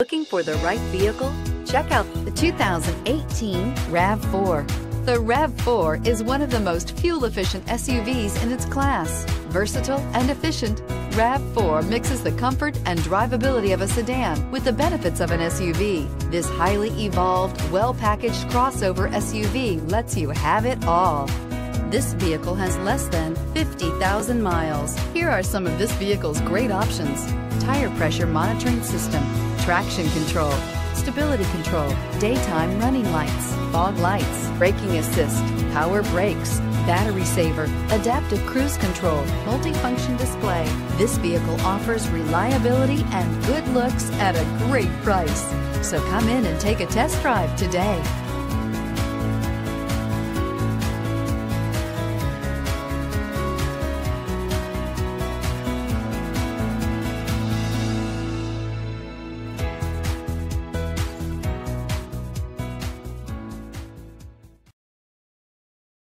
Looking for the right vehicle? Check out the 2018 RAV4. The RAV4 is one of the most fuel-efficient SUVs in its class. Versatile and efficient, RAV4 mixes the comfort and drivability of a sedan with the benefits of an SUV. This highly evolved, well-packaged crossover SUV lets you have it all. This vehicle has less than 50,000 miles. Here are some of this vehicle's great options. Tire pressure monitoring system, traction control, stability control, daytime running lights, fog lights, braking assist, power brakes, battery saver, adaptive cruise control, multifunction display. This vehicle offers reliability and good looks at a great price. So come in and take a test drive today.